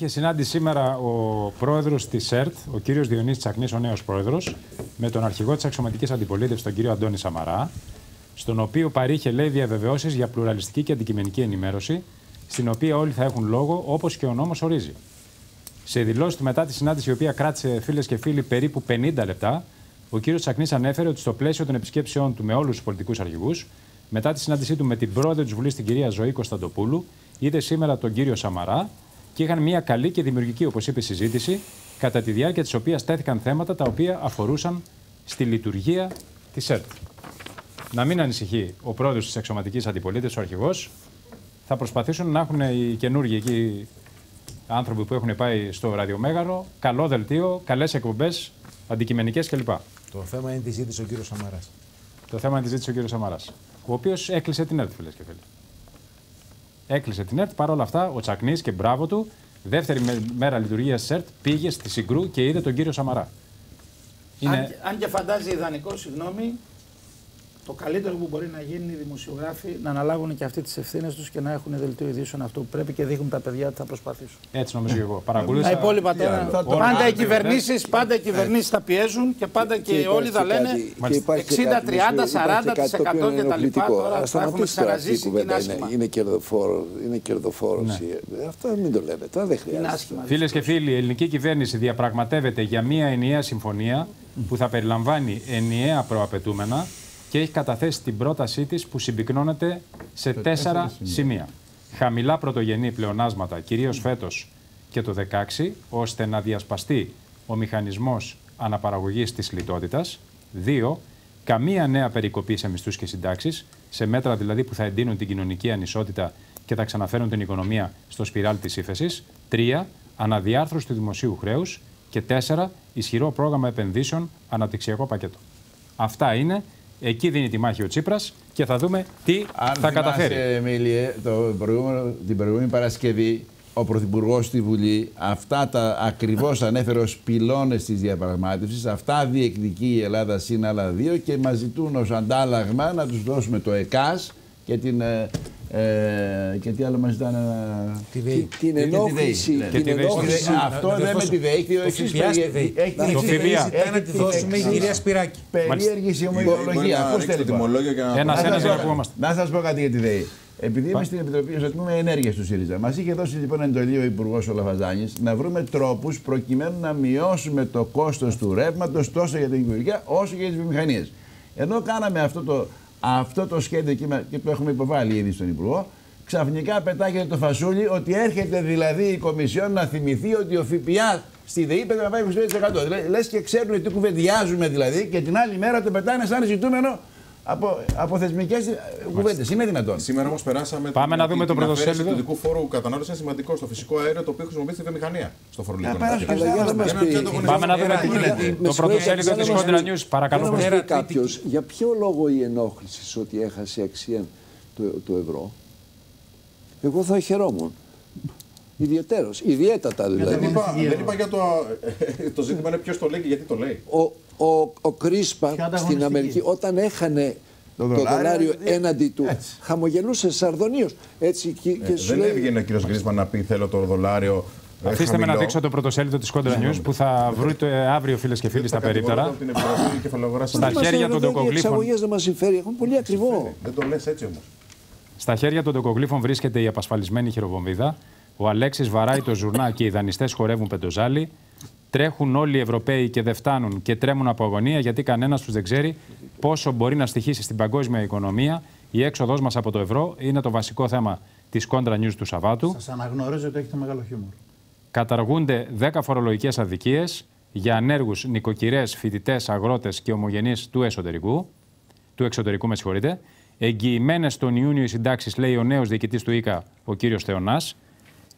Είχε συνάντηση σήμερα ο πρόεδρος της ΣΕΡΤ, ο κύριος Διονύσης Τσακνής, ο νέος πρόεδρος, με τον αρχηγό της αξιωματικής αντιπολίτευσης, τον κύριο Αντώνη Σαμαρά, στον οποίο παρήχε, λέει, διαβεβαιώσεις για πλουραλιστική και αντικειμενική ενημέρωση, στην οποία όλοι θα έχουν λόγο, όπως και ο νόμος ορίζει. Σε δηλώσεις του μετά τη συνάντηση, η οποία κράτησε φίλες και φίλοι περίπου 50 λεπτά, ο κύριος Τσακνής ανέφερε ότι στο πλαίσιο των επισκέψεών του με όλους τους πολιτικούς αρχηγούς, μετά τη συνάντησή του με την πρόεδρο της Βουλής, την κυρία Ζωή Κωνσταντοπούλου, είδε σήμερα τον κύριο Σαμαρά και είχαν μια καλή και δημιουργική, όπως είπε, συζήτηση, κατά τη διάρκεια της οποίας στέθηκαν θέματα τα οποία αφορούσαν στη λειτουργία της ΕΡΤ. Να μην ανησυχεί ο πρόεδρος της αξιωματική αντιπολίτευσης, ο αρχηγός. Θα προσπαθήσουν να έχουν οι καινούργοι εκεί άνθρωποι που έχουν πάει στο ραδιομέγαρο καλό δελτίο, καλές εκπομπές, αντικειμενικές κλπ. Το θέμα είναι τη ζήτηση ο κύριος Σαμαράς. Το θέμα είναι τη ζήτηση ο κύριος Σαμαράς. Ο οποίος έκλεισε την ΕΡΤ, φίλες και φίλοι. Έκλεισε την ΕΡΤ. Παρ' όλα αυτά, ο Τσακνής και μπράβο του, δεύτερη μέρα λειτουργίας τη ΕΡΤ, πήγε στη Συγκρού και είδε τον κύριο Σαμαρά. Είναι... Αν, αν και φαντάζει ιδανικό, συγγνώμη, το καλύτερο που μπορεί να γίνει οι δημοσιογράφοι να αναλάβουν και αυτοί τις ευθύνες τους και να έχουν δελτίο ειδήσεων αυτό που πρέπει και δείχνουν τα παιδιά ότι θα προσπαθήσουν. Έτσι νομίζω και εγώ. Παρακολούθησα. Τα υπόλοιπα τώρα. Πάντα οι κυβερνήσεις πάντα οι κυβερνήσεις θα πιέζουν και πάντα και όλοι θα λένε 60, 30, 40% κτλ. Τώρα θα έχουμε ξαναζήσει την άσχημα. Είναι κερδοφόρο. Ναι. Αυτό μην το λέμε. Τώρα δεν χρειάζεται. Φίλες και φίλοι, η ελληνική κυβέρνηση διαπραγματεύεται για μια ενιαία συμφωνία που θα περιλαμβάνει ενιαία προαπαιτούμενα και έχει καταθέσει την πρότασή της που συμπυκνώνεται σε τέσσερα σημεία. Χαμηλά πρωτογενή πλεονάσματα, κυρίως φέτος και το 16, ώστε να διασπαστεί ο μηχανισμός αναπαραγωγής της λιτότητας. Δύο, καμία νέα περικοπή σε μισθούς και συντάξεις, σε μέτρα δηλαδή που θα εντείνουν την κοινωνική ανισότητα και θα ξαναφέρουν την οικονομία στο σπιράλ της ύφεσης. Τρία, αναδιάρθρωση του δημοσίου χρέους. Και τέσσερα, ισχυρό πρόγραμμα επενδύσεων, αναπτυξιακό πακέτο. Αυτά είναι Εκεί δίνει τη μάχη ο Τσίπρας και θα δούμε τι Αν θα καταφέρει. Εμίλιε, το την προηγούμενη Παρασκευή ο Πρωθυπουργός στη Βουλή αυτά τα ακριβώς ανέφερε ως πυλώνες της διαπραγμάτευσης. Αυτά διεκδικεί η Ελλάδα συν άλλα δύο και μας ζητούν ως αντάλλαγμα να τους δώσουμε το ΕΚΑΣ και την ε, ε, και τι άλλο μας ζητάνε να. Τη ΔΕΗ. Την ενόχληση. Αυτό δεν με τη ΔΕΗ. Έχει την ΦΠΑ. να τη δώσουμε η κυρία Σπυράκη. Περίεργη η ομολογία. Ακούστε λοιπόν. Ένα-ένα δεν ακούμαστε. Να σας πω κάτι για τη ΔΕΗ. Επειδή είμαι στην Επιτροπή στο τμήμα Ενέργεια του ΣΥΡΙΖΑ, μας είχε δώσει λοιπόν εντολή ο Υπουργός ο Λαφαζάνης να βρούμε τρόπους προκειμένου να μειώσουμε το κόστος του ρεύματος τόσο για την οικογένεια όσο και για τις βιομηχανίες. Ενώ κάναμε αυτό το αυτό το σχέδιο και το έχουμε υποβάλει ήδη στον Υπουργό, ξαφνικά πετάγεται το φασούλι ότι έρχεται δηλαδή η Κομισιόν να θυμηθεί ότι ο ΦΠΑ στη ΔΕΗ πρέπει να πάει 25%. Λες και ξέρουν τι κουβεντιάζουμε δηλαδή και την άλλη μέρα το πετάνε σαν ζητούμενο από, από θεσμικές κουβέντες. Είναι δυνατόν. Σήμερα όμως περάσαμε Πάμε την, να δούμε το πρωτοσέλιδο. του δικού φόρου κατανάλωσης είναι σημαντικό στο φυσικό αέριο το οποίο χρησιμοποιείται στη βιομηχανία. Στο φορολογικό. Πάμε να δούμε τι γίνεται. Το πρωτοσέλιδο της Κόντρα News. Παρακαλώ. Να κάποιος για ποιο λόγο η ενόχληση ότι έχασε αξία το ευρώ. Εγώ θα χαιρόμουν. Ιδιαίτερο. Ιδιαίτατα δηλαδή. Δεν είπα, δεν είπα για το. το ζήτημα είναι ποιος το λέει και γιατί το λέει. Ο, ο, ο Κρίσπα στην Αμερική, όταν έχανε το δολάριο, έναντι του. Έτσι. Χαμογελούσε σαρδονίως. Έτσι, και, ε, δεν λέει... έβγαινε ο κύριος Γκρίσπα να πει θέλω το δολάριο. Ε, Αφήστε με να δείξω το πρωτοσέλιδο της Κόντρα News που θα βρείτε αύριο φίλες και φίλοι στα περίπτερα. Στα χέρια των τοκογλύφων. Οι δεν μας συμφέρει, έχουν πολύ ακριβό. Δεν το λες έτσι όμως. Στα χέρια των τοκογλύφων βρίσκεται η απασφαλισμένη χειροβομβίδα. Ο Αλέξης βαράει το ζουρνά και οι δανειστές χορεύουν πεντοζάλι. Τρέχουν όλοι οι Ευρωπαίοι και δεν φτάνουν και τρέμουν από αγωνία γιατί κανένας τους δεν ξέρει πόσο μπορεί να στοιχήσει στην παγκόσμια οικονομία. Η έξοδός μας από το ευρώ είναι το βασικό θέμα της κόντρα νιου του Σαββάτου. Σας αναγνωρίζω ότι έχετε μεγάλο χιούμορ. Καταργούνται 10 φορολογικές αδικίες για ανέργους νοικοκυρές, φοιτητές, αγρότες και ομογενείς του εσωτερικού. Του εξωτερικού, με συγχωρείτε. Εγγυημένες τον Ιούνιο οι συντάξεις, λέει ο νέος διοικητής του ΙΚΑ, ο κύριος Θεονά.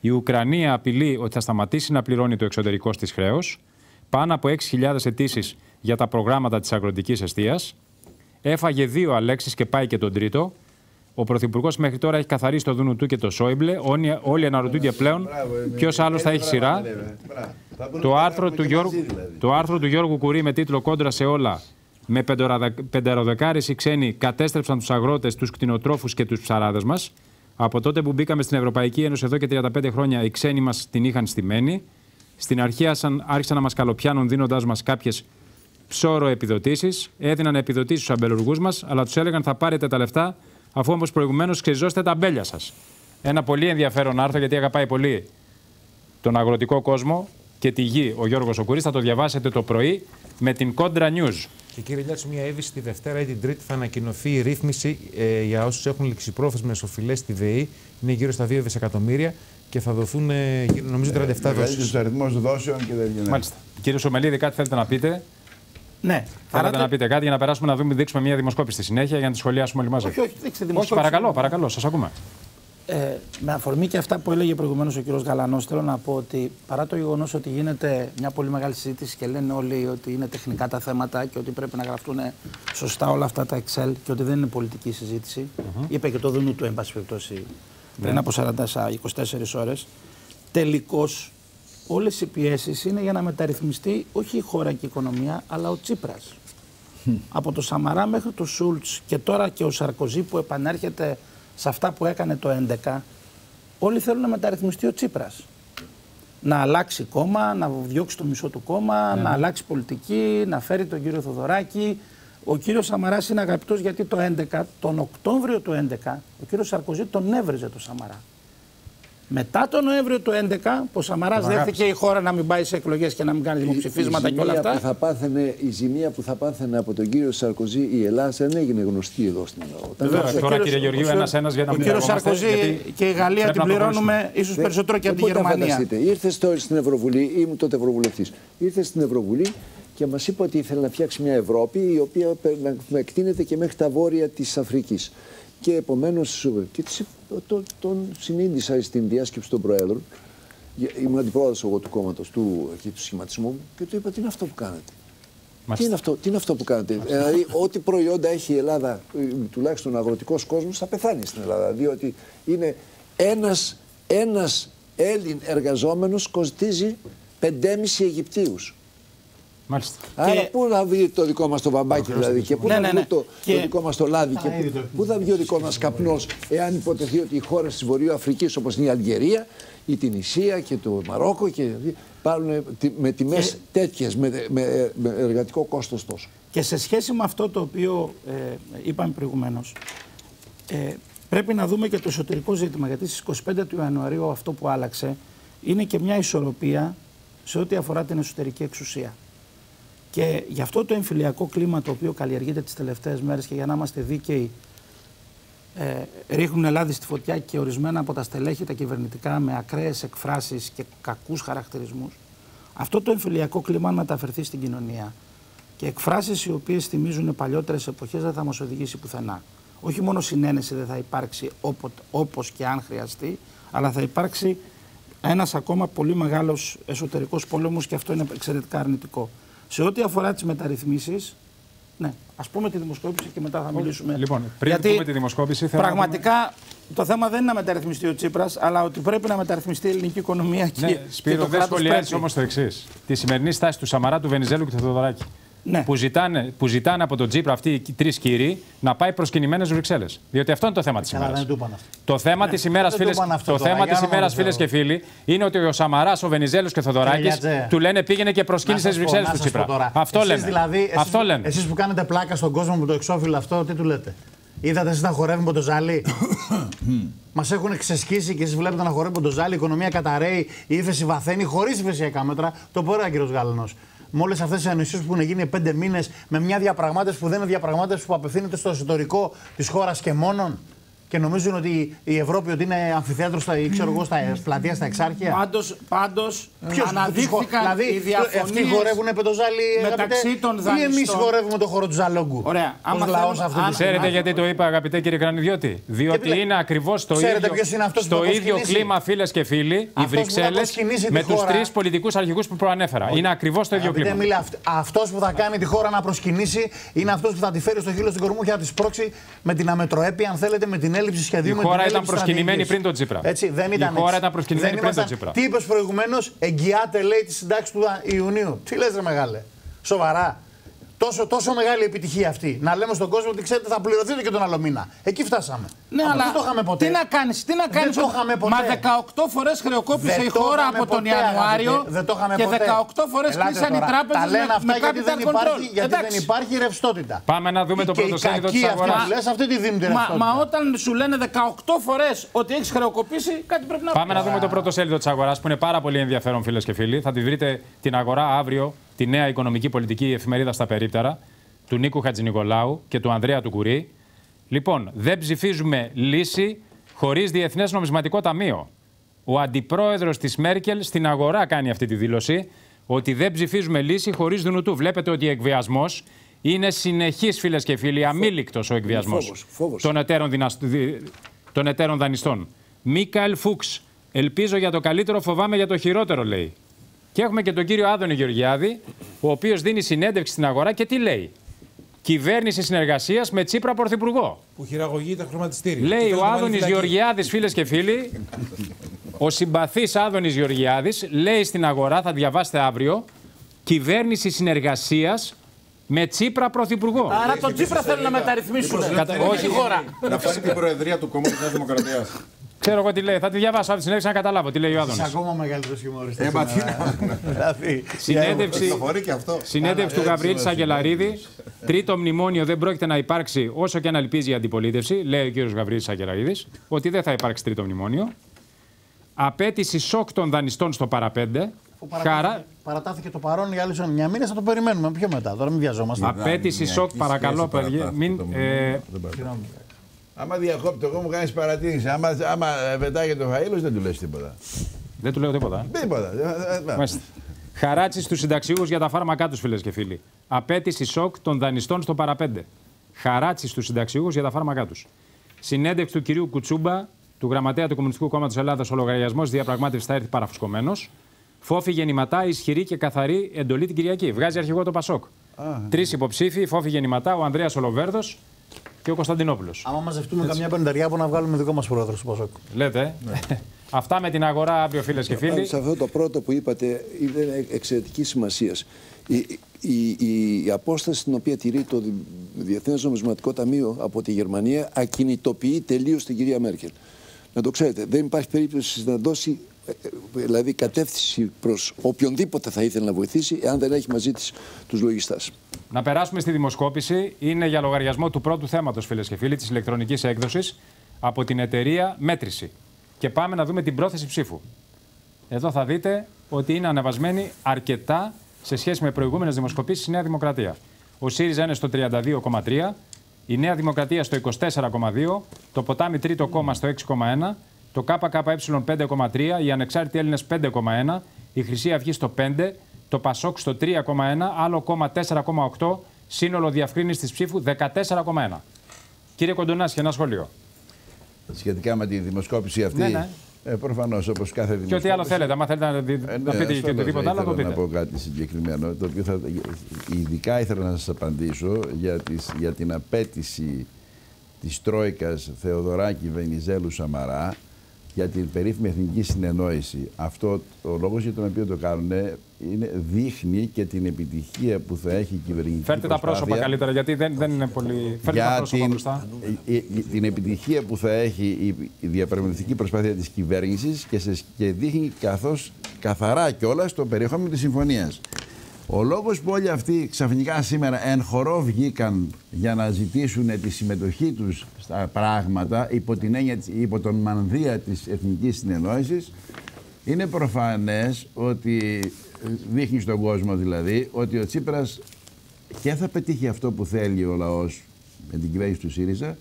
Η Ουκρανία απειλεί ότι θα σταματήσει να πληρώνει το εξωτερικό τη χρέος. Πάνω από 6.000 αιτήσεις για τα προγράμματα της αγροτικής αιστείας. Έφαγε δύο Αλέξει και πάει και τον τρίτο. Ο Πρωθυπουργός μέχρι τώρα έχει καθαρίσει το δούνου του και το Σόιμπλε. Όλοι, όλοι αναρωτούνται πλέον ποιος άλλος θα έχει σειρά. Το άρθρο, του Γιώργου, δηλαδή. το άρθρο του Γιώργου Κουρί με τίτλο Κόντρα σε όλα με πενταροδεκάρες οι ξένοι κατέστρεψαν τους αγρότες, τους κτηνοτρόφους και τους ψαράδες μας Από τότε που μπήκαμε στην Ευρωπαϊκή Ένωση εδώ και 35 χρόνια, οι ξένοι μας την είχαν στημένη. Στην αρχή άρχισαν να μας καλοπιάνουν δίνοντάς μας κάποιες ψώρο επιδοτήσεις. Έδιναν επιδοτήσεις στους αμπελουργούς μας, αλλά τους έλεγαν θα πάρετε τα λεφτά, αφού όμως προηγουμένως ξεζώστε τα μπέλια σας. Ένα πολύ ενδιαφέρον άρθρο, γιατί αγαπάει πολύ τον αγροτικό κόσμο και τη γη ο Γιώργος Οκουρής. Θα το διαβάσετε το πρωί με την Contra News. Και κύριε Λιάτσο, μια είδηση τη Δευτέρα ή την Τρίτη θα ανακοινωθεί η ρύθμιση ε, για όσους έχουν ληξιπρόθεσμες οφειλές στη ΔΕΗ. Είναι γύρω στα 2 δισεκατομμύρια και θα δοθούν ε, νομίζω 37 ε, δόσεις. Ο αριθμό δόσεων και δεν γίνεται. Μάλιστα. Κύριε Σομελίδη, κάτι θέλετε να πείτε; Ναι. Θέλετε να πείτε κάτι για να περάσουμε να δούμε, δείξουμε μια δημοσκόπηση στη συνέχεια για να τη σχολιάσουμε όλοι μαζί. Όχι, όχι, δείξτε δημοσκόπηση. Όχι, παρακαλώ, παρακαλώ, σας ακούμε. Ε, με αφορμή και αυτά που έλεγε προηγουμένως ο κ. Γαλανός, θέλω να πω ότι παρά το γεγονός ότι γίνεται μια πολύ μεγάλη συζήτηση και λένε όλοι ότι είναι τεχνικά τα θέματα και ότι πρέπει να γραφτούν σωστά όλα αυτά τα Excel και ότι δεν είναι πολιτική συζήτηση, mm-hmm. είπε και το Δούνου του, εν πάση περιπτώσει, πριν από 40-24 ώρες. Τελικώς όλες οι πιέσεις είναι για να μεταρρυθμιστεί όχι η χώρα και η οικονομία, αλλά ο Τσίπρας. Από το Σαμαρά μέχρι το Σούλτς και τώρα και ο Σαρκοζή που επανέρχεται σε αυτά που έκανε το 2011, όλοι θέλουν να μεταρρυθμιστεί ο Τσίπρας. Να αλλάξει κόμμα, να διώξει το μισό του κόμμα, ναι. να αλλάξει πολιτική, να φέρει τον κύριο Θοδωράκη. Ο κύριος Σαμαράς είναι αγαπητός γιατί το 2011, τον Οκτώβριο του 2011, ο κύριος Σαρκοζή τον έβριζε το Σαμαρά. Μετά τον Νοέμβριο του 2011, που ο Σαμαράς δέχτηκε η χώρα να μην πάει σε εκλογές και να μην κάνει δημοψηφίσματα η, η και όλα αυτά. Που θα πάθαινε, η ζημία που θα πάθαινε από τον κύριο Σαρκοζή η Ελλάδα δεν έγινε γνωστή εδώ στην Ελλάδα. Βέβαια, τώρα κύριε Γεωργίου, ένα-ένα για να μην Ο κύριο Σαρκοζή και η Γαλλία την πληρώνουμε ίσως περισσότερο και από τη Γερμανία. Ήρθες τώρα στην Ευρωβουλή, ήμουν τότε Ευρωβουλευτής, ήρθες στην Ευρωβουλή και μας είπε ότι ήθελε να φτιάξει μια Ευρώπη η οποία να εκτείνεται και μέχρι τα βόρεια της Αφρικής. Και επομένως. Και τον, τον συνείδησα στην διάσκεψη των Προέδρων. Ήμουν αντιπρόεδρος εγώ του κόμματος του, του σχηματισμού μου και του είπα: Τι είναι αυτό που κάνετε; Τι είναι, αυτό, τι είναι αυτό που κάνετε; δηλαδή, ό,τι προϊόντα έχει η Ελλάδα, ε, τουλάχιστον ο αγροτικός κόσμος, θα πεθάνει στην Ελλάδα. Διότι είναι ένας ένας Έλλην εργαζόμενος κοστίζει 5,5 Αιγυπτίους. Μάλιστα. Άρα και... πού θα βγει το δικό μας το βαμπάκι δηλαδή και πού ναι, θα ναι, βγει ναι. Το, και... το δικό μας το λάδι και πού, πού θα βγει ο δικός μας καπνός εάν υποτεθεί ότι οι χώρες της Βορείου Αφρικής όπως είναι η Αλγερία, η Τινησία και το Μαρόκο και πάρουν με τιμές και... τέτοιες, με, με, με, εργατικό κόστος τόσο. Και σε σχέση με αυτό το οποίο ε, είπαμε προηγουμένως, ε, πρέπει να δούμε και το εσωτερικό ζήτημα. Γιατί στις 25 του Ιανουαρίου αυτό που άλλαξε είναι και μια ισορροπία σε ό,τι αφορά την εσωτερική εξουσία. Και γι' αυτό το εμφυλιακό κλίμα το οποίο καλλιεργείται τις τελευταίες μέρες και για να είμαστε δίκαιοι ε, ρίχνουν Ελλάδα στη φωτιά και ορισμένα από τα στελέχη τα κυβερνητικά με ακραίες εκφράσεις και κακούς χαρακτηρισμούς. Αυτό το εμφυλιακό κλίμα αν μεταφερθεί στην κοινωνία και εκφράσεις οι οποίες θυμίζουν παλιότερες εποχές δεν θα μας οδηγήσει πουθενά. Όχι μόνο συνένεση δεν θα υπάρξει όπως και αν χρειαστεί, αλλά θα υπάρξει ένας ακόμα πολύ μεγάλος εσωτερικός πόλεμος και αυτό είναι εξαιρετικά αρνητικό. Σε ό,τι αφορά τις μεταρρυθμίσεις, ναι, ας πούμε τη δημοσκόπηση και μετά θα μιλήσουμε. Λοιπόν, πριν Γιατί πούμε τη δημοσκόπηση, θέλω Πραγματικά να το θέμα δεν είναι να μεταρρυθμιστεί ο Τσίπρας, αλλά ότι πρέπει να μεταρρυθμιστεί η ελληνική οικονομία και, ναι, Σπύρο, και το δεν σχολιάζει όμως το εξής. Τη σημερινή στάση του Σαμαρά, του Βενιζέλου και του Θεοδωράκη ναι. που, ζητάνε, που ζητάνε από τον Τζίπρα αυτοί οι τρεις κύριοι να πάει προσκυνημένε Βρυξέλλες. Διότι αυτό είναι το θέμα της ημέρας. Το θέμα ναι. της ημέρας, φίλε φίλες και φίλοι, είναι ότι ο Σαμαράς, ο Βενιζέλος και ο Θοδωράκης του λένε πήγαινε και προσκύνησε τις Βρυξέλλες του Τσίπρα. Αυτό λένε. Δηλαδή, αυτό λένε. Εσείς που κάνετε πλάκα στον κόσμο με το εξώφυλλο αυτό, τι του λέτε; Είδατε εσείς να χορεύουμε το ζάλι. Μας έχουν ξεσκίσει και εσείς βλέπετε να χορεύουμε το ζάλι. Η οικονομία καταραίει, η ύφεση βαθαίνει χωρίς ηφαισιακά μέτρα. Το μπορεί ο κύριος Γάλλονο με όλες αυτές τις ανοησίε που έχουν γίνει πέντε μήνες, με μια διαπραγμάτευση που δεν είναι διαπραγμάτευση που απευθύνεται στο εσωτερικό της χώρας και μόνον και νομίζουν ότι η Ευρώπη ότι είναι αμφιθέατρος στα, ξέρω εγώ, στα πλατεία, στα εξάρχεια. Πάντως, πάντως αναδείχθηκαν δηλαδή, οι διαφωνίες αυτοί χορεύουν πετοζάλι μεταξύ των δανειστών. Ή εμείς χορεύουμε το χώρο του Ζαλόγκου. Ωραία. Άμα λαός αυτό αν, Ξέρετε γιατί το είπα αγαπητέ κύριε Κρανιδιώτη; Διότι είναι ακριβώς το ίδιο, στο ίδιο κλίμα φίλες και φίλοι οι Βρυξέλλες με τους τρεις πολιτικούς αρχηγούς που προανέφερα. Είναι ακριβώς το ίδιο κλίμα. Αυτός που θα κάνει τη χώρα να προσκυνήσει είναι αυτός που θα τη φέρει στο χείλος του κορμού και θα τη σπρώξει με την αμετροέπεια αν θέλετε με την έλλειψη σχεδίου. Η χώρα ήταν προσκυνημένη πριν τον Τσίπρα. Έτσι, δεν ήταν η χώρα ήταν προσκυνημένη πριν τον Τσίπρα. Τι είπε προηγουμένως, εγγυάται λέει τη συντάξη του Ιουνίου. Τι λες, ρε μεγάλε. Σοβαρά. Τόσο, τόσο μεγάλη επιτυχία αυτή. Να λέμε στον κόσμο ότι ξέρετε θα πληρωθείτε και τον άλλο μήνα. Εκεί φτάσαμε. Ναι, Αυτό αλλά δεν το είχαμε ποτέ. τι να κάνεις, τι να Δεν κάνεις, το είχαμε ποτέ. Μα 18 φορές χρεοκόπησε Δεν η το χώρα είχαμε από τον ποτέ, Ιανουάριο αγαπητέ. Δεν το είχαμε και ποτέ. 18 φορές Ελάτε κλείσαν οι τώρα. τράπεζες Τα λένε με, αυτά με γιατί δεν, capital υπάρχει, control. γιατί δεν Εντάξει. υπάρχει ρευστότητα. Πάμε να δούμε το και η πρωτοσέλιδο της κακή αυτή αγοράς. που λες, αυτή τη δίνουν τη Μα, ρευστότητα. μα όταν σου λένε 18 φορές ότι έχεις χρεοκοπήσει, κάτι πρέπει να Πάμε να δούμε το πρωτοσέλιδο της αγοράς που είναι πάρα πολύ ενδιαφέρον, φίλες και φίλοι. Θα τη βρείτε την αγορά αύριο, τη νέα οικονομική πολιτική εφημερίδα στα περίπτερα του Νίκου Χατζηνικολάου και του Ανδρέα του Κουρί. Λοιπόν, δεν ψηφίζουμε λύση χωρίς Διεθνές Νομισματικό Ταμείο. Ο αντιπρόεδρος της Μέρκελ στην αγορά κάνει αυτή τη δήλωση ότι δεν ψηφίζουμε λύση χωρίς Δουνουτού. Βλέπετε ότι ο εκβιασμός είναι συνεχής, φίλες και φίλοι, αμήλικτος ο εκβιασμός φόβος, φόβος. των, εταίρων δυνασ- δι- των εταίρων δανειστών. Μίκαελ Φούξ. Ελπίζω για το καλύτερο, φοβάμαι για το χειρότερο, λέει. Και έχουμε και τον κύριο Άδωνη Γεωργιάδη, ο οποίος δίνει συνέντευξη στην αγορά και τι λέει. Κυβέρνηση συνεργασίας με Τσίπρα Πρωθυπουργό. Που χειραγωγεί τα χρηματιστήρια. Λέει Και θέλει ο να βάλει Άδωνης φυλακή. Γεωργιάδης, φίλες και φίλοι, ο συμπαθής Άδωνης Γεωργιάδης, λέει στην αγορά, θα διαβάσετε αύριο, κυβέρνηση συνεργασίας με Τσίπρα Πρωθυπουργό. Άρα τον Τσίπρα θέλουν να μεταρρυθμίσουν. Κατα- Όχι όχι. η χώρα. Να πάρει την προεδρία του κόμματος τη Νέας Δημοκρατίας. Ξέρω εγώ τι λέει. Θα τη διαβάσω από τη συνέντευξη να καταλάβω τι λέει ο Άδωνης. Είσαι ακόμα μεγαλύτερος χιουμοριστής. Ε, μα τι να- Δηλαδή. Συνέντευξη, Κυκλοφορεί και αυτό. συνέντευξη του Γαβρίλ Σακελαρίδη. Τρίτο μνημόνιο δεν πρόκειται να υπάρξει όσο και αν ελπίζει η αντιπολίτευση, λέει ο κύριος Γαβρίλ Σακελαρίδη, ότι δεν θα υπάρξει τρίτο μνημόνιο. Απέτηση σοκ των δανειστών στο παραπέντε. Χαρά... Παρατάθηκε το παρόν για άλλου μια μήνε, θα το περιμένουμε πιο μετά. Τώρα μην βιαζόμαστε. Απέτηση σοκ, παρακαλώ, παιδιά. Μην, ε, Άμα διακόπτω, εγώ μου κάνεις παρατήρηση. Άμα, άμα ε, πετάγει το Φαΐλος δεν του λες τίποτα. δεν του λέω τίποτα. ε. Τίποτα. Ε, ε, ε, Μάλιστα. Χαράτσι στους συνταξιούχους για τα φάρμακά τους, φίλες και φίλοι. Απαίτηση σοκ των δανειστών στο παρά πέντε. Χαράτσι στους συνταξιούχους για τα φάρμακά τους. Συνέντευξη του κυρίου Κουτσούμπα, του γραμματέα του Κομμουνιστικού Κόμματος Ελλάδας, ο λογαριασμός διαπραγμάτευσης θα έρθει παραφουσκωμένος. Φώφη Γεννηματά, ισχυρή και καθαρή εντολή την Κυριακή. Βγάζει αρχηγό το Πασόκ. Τρεις υποψήφιοι, Φώφη Γεννηματά, ο Ανδρέας ο Λοβέρδος και ο Κωνσταντινόπουλος. Άμα μαζευτούμε καμιά πενταριά που να βγάλουμε δικό μας πρόεδρο του Πασόκ. Λέτε. ε; Αυτά με την αγορά αύριο, φίλες και φίλοι. Σε αυτό το πρώτο που είπατε είναι εξαιρετική σημασία. Η, η, η, η απόσταση την οποία τηρεί το Διεθνές Νομισματικό Ταμείο από τη Γερμανία ακινητοποιεί τελείως την κυρία Μέρκελ. Να το ξέρετε, δεν υπάρχει περίπτωση να δώσει ε, ε, δηλαδή κατεύθυνση προς οποιονδήποτε θα ήθελε να βοηθήσει, εάν δεν έχει μαζί της τους λογιστές. Να περάσουμε στη δημοσκόπηση. Είναι για λογαριασμό του πρώτου θέματος, φίλες και φίλοι, της ηλεκτρονικής έκδοσης από την εταιρεία Μέτρηση. Και πάμε να δούμε την πρόθεση ψήφου. Εδώ θα δείτε ότι είναι ανεβασμένη αρκετά σε σχέση με προηγούμενες δημοσκοπήσεις η Νέα Δημοκρατία. Ο ΣΥΡΙΖΑ είναι στο 32,3, η Νέα Δημοκρατία στο 24,2, το Ποτάμι Τρίτο Κόμμα στο 6,1, το ΚΚΕ 5,3, οι Ανεξάρτητοι Έλληνε 5,1, η Χρυσή Αυγή στο 5, το Πασόκ στο 3,1, άλλο κόμμα 4,8, σύνολο διευκρίνηση της ψήφου 14,1. Κύριε Κοντονάση, ένα σχόλιο. Σχετικά με τη δημοσκόπηση αυτή. Ναι, ναι. Ε, Προφανώς, όπως κάθε δημοσκόπηση. Και ό,τι άλλο θέλετε. Αν θέλετε να, δι- Ε, να ναι, πείτε και ασφαλώς οτιδήποτε άλλο, ήθελα το πείτε. να πω κάτι συγκεκριμένο, το οποίο θα, ειδικά ήθελα να σας απαντήσω για, τις, για την απέτηση της Τρόικας Θεοδωράκη Βενιζέλου Σαμαρά για την περίφημη εθνική συνεννόηση. Αυτό ο λόγος για τον οποίο το κάνουν είναι, δείχνει και την επιτυχία που θα έχει η κυβερνητική Φέρτε τα πρόσωπα προσπάθεια καλύτερα, γιατί δεν, δεν είναι πολύ. Φέρτε τα για πρόσωπα την, μπροστά. ε, ε, την επιτυχία που θα έχει η, η διαπραγματευτική προσπάθεια της κυβέρνησης και, σε, και δείχνει καθώς καθαρά κιόλας το περιεχόμενο της συμφωνίας. Ο λόγος που όλοι αυτοί ξαφνικά σήμερα εν χορό βγήκαν για να ζητήσουν τη συμμετοχή τους στα πράγματα υπό, την έννοια, της- υπό τον μανδύα της Εθνικής Συνεννόησης είναι προφανές ότι ε, δείχνει στον κόσμο δηλαδή ότι ο Τσίπρας και θα πετύχει αυτό που θέλει ο λαός με την κυβέρνηση του ΣΥΡΙΖΑ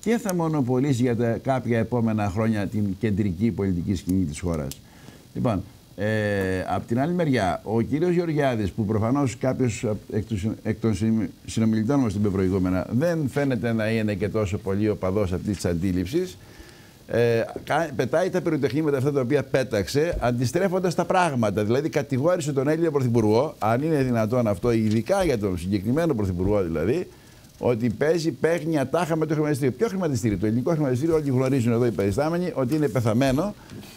και θα μονοπολίσει για τα κάποια επόμενα χρόνια την κεντρική πολιτική σκηνή της χώρας. Λοιπόν, ε, απ' την άλλη μεριά, ο κύριος Γεωργιάδης, που προφανώς κάποιος εκ, του, συ- εκ των συ- συνομιλητών μας την είπε προηγούμενα, δεν φαίνεται να είναι και τόσο πολύ οπαδός αυτής της αντίληψης, ε, κα- πετάει τα πυροτεχνήματα αυτά τα οποία πέταξε, αντιστρέφοντας τα πράγματα. Δηλαδή, κατηγόρησε τον Έλληνα Πρωθυπουργό, αν είναι δυνατόν αυτό, ειδικά για τον συγκεκριμένο Πρωθυπουργό δηλαδή, ότι παίζει παίχνει τάχα με το χρηματιστήριο. Ποιο χρηματιστήριο, το ελληνικό χρηματιστήριο, όλοι γνωρίζουν εδώ οι περιστάμενοι ότι είναι πεθαμένο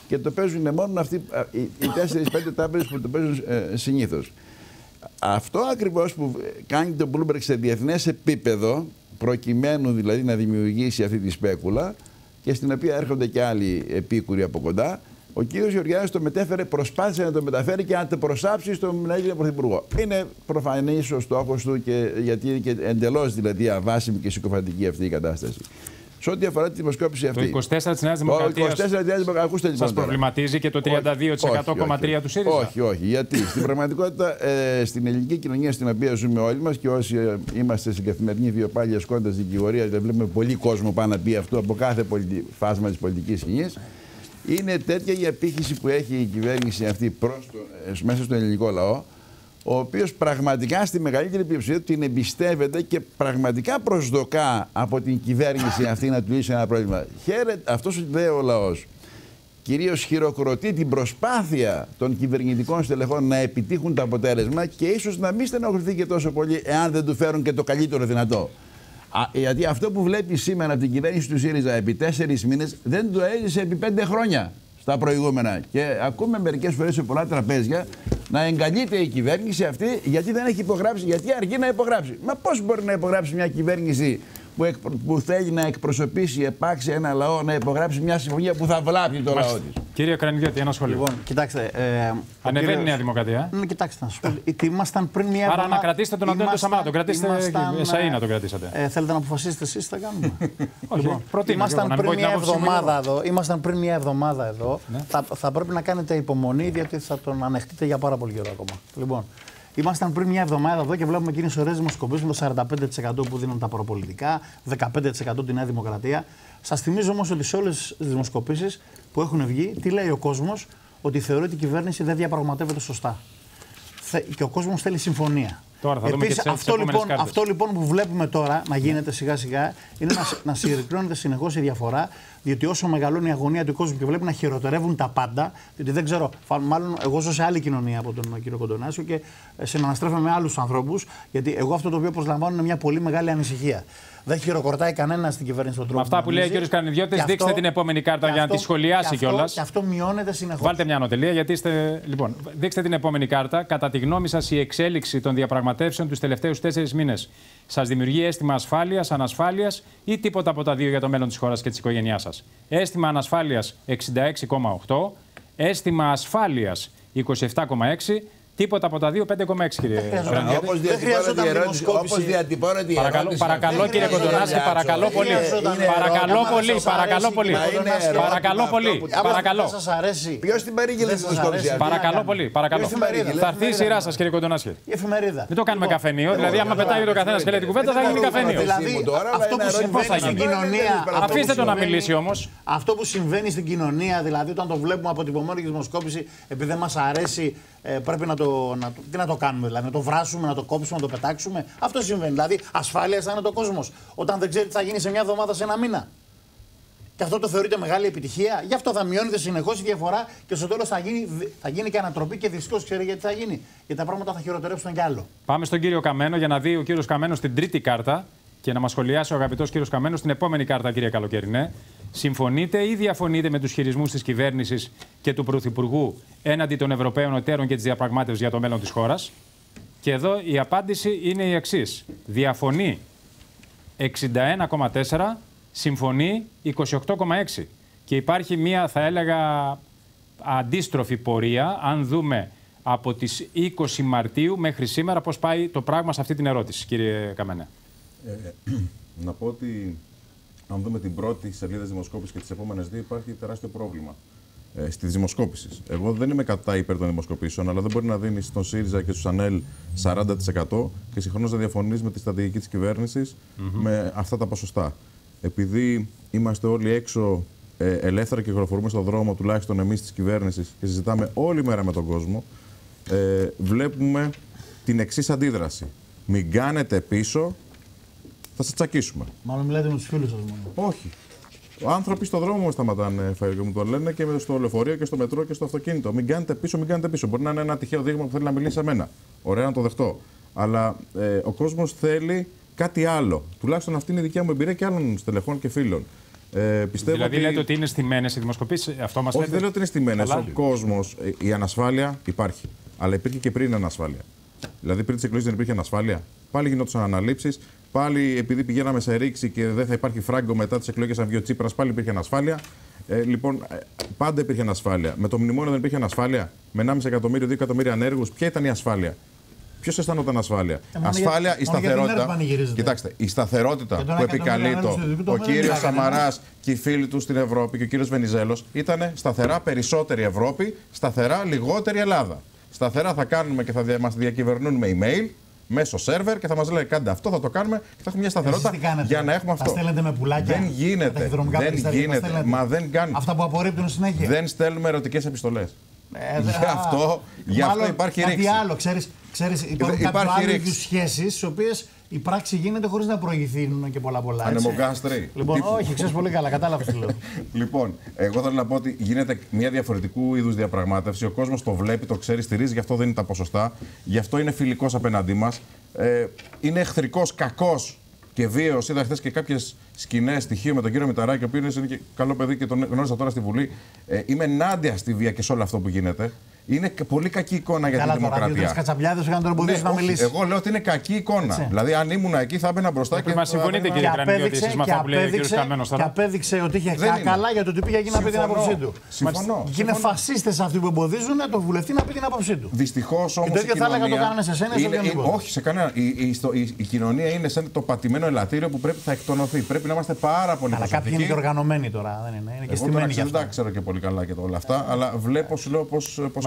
και το παίζουν μόνο αυτοί α, οι, οι 4-5 τάπερε που το παίζουν ε, συνήθως. Αυτό ακριβώς που κάνει το Bloomberg σε διεθνές επίπεδο, προκειμένου δηλαδή να δημιουργήσει αυτή τη σπέκουλα και στην οποία έρχονται και άλλοι επίκουροι από κοντά, ο κύριος Γεωργιάδης το μετέφερε, προσπάθησε να το μεταφέρει και να το προσάψει στον Έλληνα Πρωθυπουργό. Είναι προφανής ο στόχος του και γιατί είναι και εντελώς δηλαδή αβάσιμη και συκοφαντική αυτή η κατάσταση. Σε ό,τι αφορά τη δημοσκόπηση αυτή. Το 24 της Νέας Δημοκρατίας. Το 24 της Νέας Δημοκρατίας, ακούστε λοιπόν. Σας τώρα. προβληματίζει και το 32,3 του ΣΥΡΙΖΑ; Όχι, όχι. Γιατί; Στην πραγματικότητα ε, στην ελληνική κοινωνία στην οποία ζούμε όλοι μας και όσοι ε, είμαστε στην καθημερινή βιοπάλεια σκόντα δικηγορία, δεν βλέπουμε πολύ κόσμο πάνω να πει αυτό από κάθε πολιτι... φάσμα της πολιτικής σκηνή. Είναι τέτοια η απήχηση που έχει η κυβέρνηση αυτή προς το, ε, μέσα στον ελληνικό λαό, ο οποίος πραγματικά στη μεγαλύτερη πλειοψηφία του την εμπιστεύεται και πραγματικά προσδοκά από την κυβέρνηση αυτή να του λύσει ένα πρόβλημα. Χαίρεται αυτός λέει ο λαός. Κυρίως χειροκροτεί την προσπάθεια των κυβερνητικών στελεχών να επιτύχουν το αποτέλεσμα και ίσως να μην στενοχωρηθεί και τόσο πολύ εάν δεν του φέρουν και το καλύτερο δυνατό. Α, γιατί αυτό που βλέπει σήμερα από την κυβέρνηση του ΣΥΡΙΖΑ επί τέσσερις μήνες δεν το έζησε επί πέντε χρόνια στα προηγούμενα. Και ακούμε μερικές φορές σε πολλά τραπέζια να εγκαλείται η κυβέρνηση αυτή γιατί δεν έχει υπογράψει, γιατί αργεί να υπογράψει. Μα πώς μπορεί να υπογράψει μια κυβέρνηση που, εκ, που θέλει να εκπροσωπήσει επάξει ένα λαό, να υπογράψει μια συμφωνία που θα βλάπτει το λαό της. Κύριε Κρανιδιώτη, ένα σχόλιο. Λοιπόν, κοιτάξτε. Ε, ο Ανεβαίνει η κύριος- Νέα Δημοκρατία. Ναι, κοιτάξτε να σου πω. Ε, Ήμασταν πριν μια Άρα εβδομάδα- να κρατήσετε τον Αντώνη τον ήμασταν- Σαμάρα, τον κρατήστε ήμασταν, εσαΐ να τον ε, κρατήσατε. Ε, θέλετε να αποφασίσετε εσείς τι θα κάνουμε. Όχι, προτείνω ήμασταν εγώ, να μην πριν πω την μια άποψή μου εβδομάδα εγώ. εδώ. Ήμασταν πριν μια εβδομάδα εδώ. Ναι. Θα, θα πρέπει να κάνετε υπομονή γιατί θα τον ανεχτείτε για πάρα πολύ καιρό ακόμα. Λοιπόν, ήμασταν πριν μια εβδομάδα εδώ και βλέπουμε εκείνες ωραίες δημοσκοπήσει με το 45% που δίνουν τα προπολιτικά, 15% τη Νέα Δημοκρατία. Σας θυμίζω όμως ότι σε όλες τις δημοσκοπήσεις που έχουν βγει, τι λέει ο κόσμος, ότι θεωρεί ότι η κυβέρνηση δεν διαπραγματεύεται σωστά. Θε- Και ο κόσμος θέλει συμφωνία. Τώρα θα δούμε και τις- τις αυτό, επόμενες λοιπόν, κάρτες. αυτό λοιπόν που βλέπουμε τώρα να γίνεται σιγά σιγά είναι να, να συρρυκνώνεται συνεχώς η διαφορά, διότι όσο μεγαλώνει η αγωνία του κόσμου και βλέπει να χειροτερεύουν τα πάντα, διότι δεν ξέρω, φα- μάλλον εγώ ζω σε άλλη κοινωνία από τον κύριο Κοντονάσιο και ε, συναναστρέφω με άλλους ανθρώπους, γιατί εγώ αυτό το οποίο προσλαμβάνω είναι μια πολύ μεγάλη ανησυχία. Δεν χειροκροτάει κανένα στην κυβέρνηση τον τρόπο. Με αυτά που λέει ο νομίζει. κ. Καρνιδιώτης, Και δείξτε την επόμενη κάρτα και για να τη σχολιάσει και αυτό- κιόλας. Και αυτό μειώνεται συνεχώς. Βάλτε μια ανωτελεία γιατί είστε. Λοιπόν, δείξτε την επόμενη κάρτα. Κατά τη γνώμη σας, η εξέλιξη των διαπραγματεύσεων τους τελευταίους τέσσερις μήνες σας δημιουργεί αίσθημα ασφάλειας, ανασφάλειας ή τίποτα από τα δύο για το μέλλον της χώρας και της οικογένειάς σας. Αίσθημα ανασφάλειας 66,8, αίσθημα ασφάλειας 27,6, τίποτα από τα δύο 5,6 κύριε Καρνιδιώτη. Όπως Δεν χρειαζόταν δημοσκόπηση. διατυπώνεται η Παρακαλώ, ερώτηση. παρακαλώ αυτή, κύριε δεν Κοντονάση, είναι παρακαλώ ατσο. πολύ. Είναι- χρειαζόταν. είναι Παρακαλώ Άμα πολύ, σας αρέσει, παρακαλώ πολύ. κύριε Κοντονάση, ερώτημα Παρακαλώ αυτό πολύ. που- Άμα Παρακαλώ. δεν σας αρέσει. Ποιος την παρήγγειλε Δεν τη σας δημοσκόπηση αρέσει. αυτή; Παρακαλώ να πολύ, κάνουμε. παρακαλώ. Η εφημερίδα, Θα έρθει η εφημερίδα σειρά να σας, κύριε Κοντονάση. Η εφημερίδα. Μην το κάνουμε Λοιπόν, καφενείο. Δηλαδή, άμα πετάει το καθένας και λέει την κουβέντα, θα γίνει καφενείο. Δηλαδή, μου τώρα, αλλά αυτό ένα που ερώτημα συμβαίνει θα στην γίνει. κοινωνία. αυτό που Αφήστε το να συμβαίνει- μιλήσει όμως. Αυτό που συμβαίνει στην κοινωνία, δηλαδή όταν το βλέπουμε αποτυπωμένο και δημοσκόπηση, επειδή δεν μας αρέσει, ε, πρέπει να το, να, το- τι να το κάνουμε, δηλαδή να το βράσουμε, να το κόψουμε, να το πετάξουμε. Αυτό συμβαίνει. Δηλαδή, ασφάλεια αισθάνεται ο κόσμος. Όταν δεν ξέρεις τι θα γίνει σε μια εβδομάδα, σε ένα μήνα. Και αυτό το θεωρείται μεγάλη επιτυχία. Γι' αυτό θα μειώνεται συνεχώς η διαφορά και στο τέλος θα γίνει, θα γίνει και ανατροπή και δυστυχώς ξέρει γιατί θα γίνει. Γιατί τα πράγματα θα χειροτερέψουν κι άλλο. Πάμε στον κύριο Καμένο για να δει ο κύριος Καμένος την τρίτη κάρτα και να μας σχολιάσει ο αγαπητός κύριος Καμένος την επόμενη κάρτα, κύριε Καλοκαιρινέ. Συμφωνείτε ή διαφωνείτε με τους χειρισμούς της κυβέρνησης και του Πρωθυπουργού έναντι των Ευρωπαίων εταίρων και της διαπραγμάτευσης για το μέλλον της χώρας; Και εδώ η απάντηση είναι η εξής. Διαφωνεί 61,4, συμφωνεί 28,6. Και υπάρχει μία, θα έλεγα, αντίστροφη πορεία, αν δούμε από τις 20 Μαρτίου μέχρι σήμερα πώς πάει το πράγμα σε αυτή την ερώτηση, κύριε Καμενέ. Ε, να πω ότι αν δούμε την πρώτη σελίδα δημοσκόπησης και τις επόμενες δύο, υπάρχει τεράστιο πρόβλημα ε, στη δημοσκόπησης. Εγώ δεν είμαι κατά υπέρ των δημοσκοπήσεων, αλλά δεν μπορεί να δίνεις στον ΣΥΡΙΖΑ και στους ΑΝΕΛ 40% και συγχρόνως να διαφωνείς με τη στρατηγική της κυβερνηση με αυτά τα ποσοστά. Επειδή είμαστε όλοι έξω ε, ελεύθερα και κυκλοφορούμε στον δρόμο, τουλάχιστον εμείς της κυβέρνησης, και συζητάμε όλη μέρα με τον κόσμο, ε, βλέπουμε την εξής αντίδραση. Μην κάνετε πίσω, θα σε τσακίσουμε. Μάλλον μιλάτε με τους φίλους σας μόνο. Όχι. Άνθρωποι στον δρόμο μου σταματάνε, φέρει και μου το λένε και στο λεωφορείο και στο μετρό και στο αυτοκίνητο. Μην κάνετε πίσω, μην κάνετε πίσω. Μπορεί να είναι ένα τυχαίο δείγμα που θέλει να μιλήσει σε μένα. Ωραία να το δεχτώ. Αλλά ε, ο κόσμος θέλει κάτι άλλο. Τουλάχιστον αυτή είναι η δικιά μου εμπειρία και άλλων στελεχών και φίλων. Ε, πιστεύω δηλαδή ότι... λέτε ότι είναι στημένες οι δημοσκοπήσεις, αυτό μας Όχι, λέτε; δεν λέω ότι είναι στημένες. Αλλά- Ο κόσμος, η ανασφάλεια υπάρχει. Αλλά υπήρχε και πριν ανασφάλεια. Δηλαδή πριν τις εκλογές δεν υπήρχε ανασφάλεια. Πάλι γινόντουσαν αναλήψεις. Πάλι επειδή πηγαίναμε σε ρήξη και δεν θα υπάρχει φράγκο μετά τις εκλογές αν βγει ο Τσίπρας, πάλι υπήρχε ανασφάλεια. Ε, λοιπόν, ε, πάντα υπήρχε ανασφάλεια. Με το μνημόνιο δεν υπήρχε ανασφάλεια. Με 1,5 εκατομμύριο, 2 εκατομμύρια ανέργους, ποια ήταν η ασφάλεια; Ποιος αισθανόταν ασφάλεια; Ε, μόνο ασφάλεια, για- η μόνο για την ΕΡΤ σταθερότητα. πανηγυρίζετε. Κοιτάξτε, η σταθερότητα Και τον που εκατομμύριο επικαλεί ανέργους του Δυτικού ο Τομέα δεν κύριος μιλάγανε. Σαμαράς και οι φίλοι του στην Ευρώπη και ο κύριος Βενιζέλος ήταν σταθερά περισσότερη Ευρώπη, σταθερά λιγότερη Ελλάδα. Σταθερά θα κάνουμε και θα δια, μας διακυβερνούν με email, μέσω σερβερ και θα μας λένε κάντε αυτό, θα το κάνουμε και θα έχουμε μια σταθερότητα Εσείς τι κάνετε, για να έχουμε τα αυτό. στέλνετε με πουλάκια, Δεν τα γίνεται. ταχυδρομικά Δεν περιστέρια, τα γίνεται. στέλνετε. Μα δεν κάνουμε. Αυτά που απορρίπτουν συνέχεια. Δεν στέλνουμε ερωτικές επιστολές. Ε, Γι' α, αυτό- γι' αυτό μάλλον υπάρχει κάτι ρήξη. άλλο, ξέρεις, ξέρεις υπάρχουν υπάρχει κάποιους άλλους ρήξη. Είδους σχέσεις στις οποίες η πράξη γίνεται χωρίς να προηγηθούν και πολλά πολλά. έτσι. Ανεμογκάστρι. Λοιπόν, Τύπου. όχι, ξέρεις πολύ καλά, κατάλαβες τι λέω. Λοιπόν, εγώ θέλω να πω ότι γίνεται μια διαφορετικού είδους διαπραγμάτευση. Ο κόσμος το βλέπει, το ξέρει, στηρίζει, γι' αυτό δεν είναι τα ποσοστά. Γι' αυτό είναι φιλικός απέναντί μας. Ε, είναι εχθρικός, κακός και βίαιος. Είδα χθες και κάποιες σκηνές στοιχείο με τον κύριο Μηταράκη, ο οποίος είναι και καλό παιδί και τον γνώρισα τώρα στη Βουλή. Ε, είμαι ενάντια στη βία και σε όλο αυτό που γίνεται. Είναι κα- πολύ κακή εικόνα για Καλά την τώρα, δύο-τρεις δημοκρατία. κατσαμπλιάδες είχαν τον εμποδίσει Ναι, να όχι, μιλήσεις. εγώ λέω ότι είναι κακή εικόνα. Έτσι. Δηλαδή, αν ήμουν εκεί, θα έμπαινα μπροστά και. Μα συμφωνείτε, θα- κύριε Και Κρανιώτη, απέδειξε, εσείς με και αυτά που λέει ο κύριος απέδειξε, Καμένος και τώρα. απέδειξε ότι είχε Δεν κα- είναι. καλά για το ότι πήγε εκεί να πει την Συμφωνώ. άποψή του. Συμφωνώ. Και είναι Συμφωνώ. φασίστες αυτοί που εμποδίζουν τον βουλευτή να πει την άποψή του. Δυστυχώς όμως. το ίδιο θα έλεγα το κάνανε σε σένα ή σε είναι, οποιονδήποτε. Όχι, σε κανένα. Η, η, στο- η- η κοινωνία είναι σαν το πατημένο ελαττήριο που πρέπει να εκτονωθεί. Πρέπει να είμαστε πάρα πολύ Αλλά κάποιοι προσεκτικοί. είναι και οργανωμένοι τώρα, δεν είναι. Είναι και Εγώ τώρα στημένοι γι' δεν τα αυτό. ξέρω και πολύ καλά και όλα αυτά, αλλά βλέπω, σου λέω πώ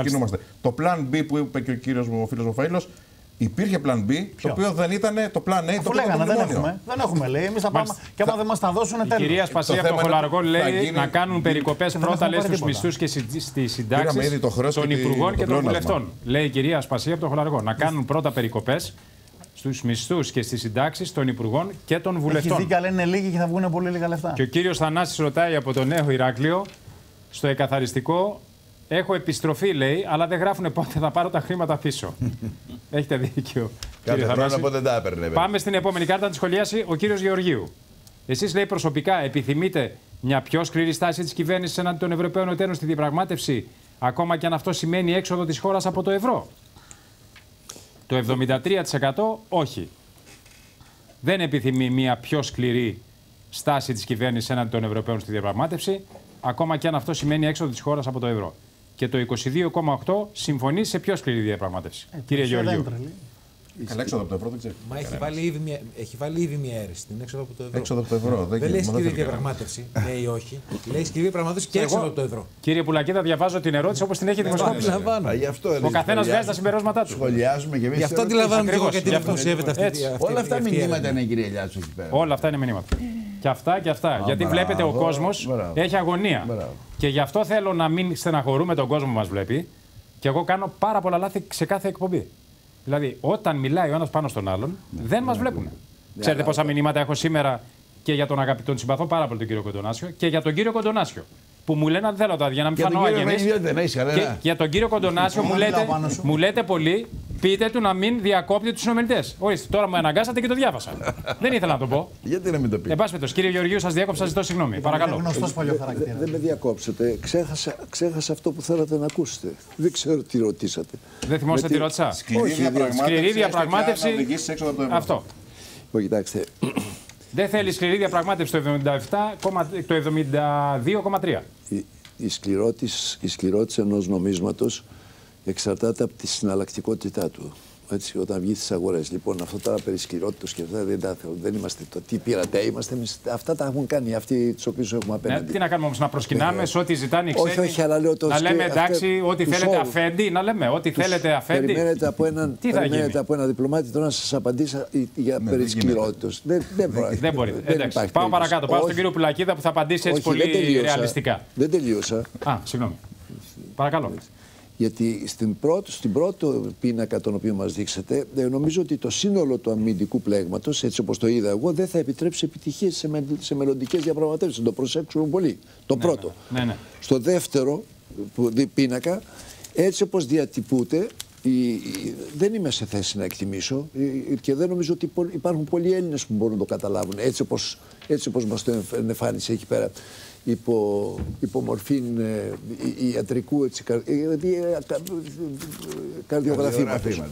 κινούμαστε. Το plan B που είπε και ο κύριος μου, ο φίλος μου Φαΐλος, υπήρχε plan B, το οποίο δεν ήταν το plan A, το Αφού οποίο ήταν λέγανε, το δεν μνημόνιο. έχουμε. Δεν έχουμε, λέει. Εμείς θα πάμε. Μάλιστα. Και άμα δεν μας τα δώσουν, Η τέλος. κυρία Σπασία από το θέμα είναι Χολαργό ότι θα λέει γίνει- να κάνουν περικοπές Δεν πρώτα έχουμε λέει πάρει στου τίποτα. μισθούς και στις Πήραμε συντάξει ήδη το χρέος των και τη- υπουργών το και των πλεόνασμα. βουλευτών. Λέει η κυρία Σπασία από το Χολαργό να κάνουν πρώτα περικοπές στους μισθούς και στις συντάξεις των υπουργών και των Έχει βουλευτών. δίκιο, αλλά είναι λίγοι και θα βγουν πολύ λίγα λεφτά. Και ο κύριος Θανάσης ρωτάει από το νέο Ηράκλειο, στο εκαθαριστικό, έχω επιστροφή λέει, αλλά δεν γράφουν πότε θα πάρω τα χρήματα πίσω. Έχετε δίκιο. Κάθε κύριε χρόνο Θανάση. πότε τα έπαιρνε. βέβαια. Πάμε στην επόμενη κάρτα να τη σχολιάσει ο κύριος Γεωργίου. Εσείς λέει προσωπικά επιθυμείτε μια πιο σκληρή στάση της κυβέρνησης εναντί των Ευρωπαίων εταίρων στη διαπραγμάτευση, ακόμα και αν αυτό σημαίνει έξοδο της χώρας από το ευρώ; Το 73% όχι. Δεν επιθυμεί μια πιο σκληρή στάση της κυβέρνησης έναντι των Ευρωπαίων στη διαπραγμάτευση, ακόμα και αν αυτό σημαίνει έξοδο της χώρας από το ευρώ. Και το 22,8 συμφωνεί σε πιο σκληρή διαπραγμάτευση. Κύριε Δεν Γεωργίου. είναι τρελή. Καλά, έξοδο από το ευρώ δεν ξέρω. Μα έχει βάλει, ήδη μια, έχει βάλει ήδη μια αίρεση την έξοδο από το ευρώ. Έξοδο από το ευρώ. Δεν, Δεν λέει γίνεται, σκληρή δεν θέλει διαπραγμάτευση. Λέει όχι. Λέει σκληρή διαπραγμάτευση και έξοδο από το ευρώ. Κύριε Πουλακίδα, διαβάζω την ερώτηση όπως την έχει δημοσιεύσει. Αντιλαμβάνω. Α, γι' αυτό, Ο εμείς καθένα βγάζει τα σχολιάζουμε- συμπεράσματά του. Σχολιάζουμε και εμείς. Γι' αυτό αντιλαμβάνομαι και εγώ Ακριβώς, γιατί γι' αυτό. δημοσιεύεται αυτή Έτσι. η αυτή- Όλα αυτά αυτή η μηνύματα έρευνα. είναι κυρία Λιάτσο εκεί πέρα. Όλα αυτά είναι μηνύματα. Και αυτά και αυτά. Γιατί μπράβο, βλέπετε ο κόσμος μπράβο. έχει αγωνία. Μπράβο. Και γι' αυτό θέλω να μην στεναχωρούμε τον κόσμο που μας βλέπει. Και εγώ κάνω πάρα πολλά λάθη σε κάθε εκπομπή. Δηλαδή, όταν μιλάει ο ένας πάνω στον άλλον, δεν μας βλέπουν. Ξέρετε πόσα μηνύματα έχω σήμερα και για τον αγαπητό τον συμπαθώ πάρα πολύ τον κύριο Κοντονάσιο και για τον κύριο Κοντονάσιο. Που μου λένε δεν θέλω τα για να μην Για τον φανώ κύριο αγενής. Βενιζέλο δεν έχεις Και κανένα. για τον κύριο Κοντονάσιο μου Εγώ λέτε, μιλάω πάνω σου. μου λέτε πολύ, πείτε του να μην διακόπτει τους συνομιλητές. Ορίστε, τώρα μου αναγκάσατε και το διάβασα. δεν ήθελα να το πω. Γιατί να μην το πει; Εν πάση περιπτώσει, κύριε Γεωργίου, σας διέκοψα, ζητώ συγγνώμη. Παρακαλώ. Γνωστός παλιό χαρακτήρας. Δεν με διακόψετε. Ξέχασα, ξέχασα αυτό που θέλατε να ακούσετε. Δεν ξέρω τι ρωτήσατε. Δεν θυμόσαστε Με τι ρώτησα; Σκληρή Όχι, διαπραγμάτευση. Σκληρή έστω και αν διαπραγμάτευση. οδηγήσει σε έξοδο από το ευρώ. Αυτό. Λοιπόν, κοιτάξτε, Δεν θέλει σκληρή διαπραγμάτευση το 77, το 72,3. η, η σκληρότης, η σκληρότης ενός νομίσματος εξαρτάται από τη συναλλακτικότητά του. Έτσι, όταν βγει στις αγορές. Λοιπόν, αυτό τώρα περί σκληρότητος και αυτά δεν τα θέλω. Δεν είμαστε το τι πειρατέ είμαστε. Εμείς, αυτά τα έχουν κάνει αυτοί τους οποίους έχουμε Ναι, απέναντι. τι να κάνουμε όμως, να προσκυνάμε σε ό,τι ζητάνε οι Όχι, ξένοι. όχι, αλλά λέω το Να σκε- λέμε αυτά- εντάξει, ό,τι τους θέλετε όρους. αφέντη, να λέμε ό,τι Τους θέλετε αφέντη. Περιμένετε από έναν, Τι θα περιμένετε γίνει; από έναν διπλωμάτη τώρα να σας απαντήσει για Ναι, περί δεν γίνεται. σκληρότητος. Δεν, δεν, πρόκειται. Δεν μπορεί. Δεν Εντάξει, υπάρχει πάω περίπτωση. παρακάτω. Πάω στον Όχι, κύριο Πουλακίδα που θα απαντήσει έτσι όχι, δεν πολύ τελείωσα. ρεαλιστικά. Δεν τελείωσα. Α, συγγνώμη. Παρακαλώ. Γιατί στην πρώτο, στην πρώτο πίνακα τον οποίο μας δείξατε, ε, νομίζω ότι το σύνολο του αμυντικού πλέγματος, έτσι όπως το είδα εγώ, δεν θα επιτρέψει επιτυχίες σε, με, σε μελλοντικές διαπραγματεύσεις. Να το προσέξουμε πολύ. Το πρώτο. Ναι, ναι. Στο δεύτερο που, δι- πίνακα, έτσι όπως διατυπούται, η- η- δεν είμαι σε θέση να εκτιμήσω ε, και δεν νομίζω ότι πο- υπάρχουν πολλοί Έλληνες που μπορούν να το καταλάβουν έτσι όπως, έτσι όπως μας το εμφ- εμφάνισε εκεί πέρα. Υπό, υπομορφή ε, ι- ιατρικού έτσι, καρ- ε, δηλαδή, ε, κα- καρδιογραφήματος. Καρδιογραφήματος.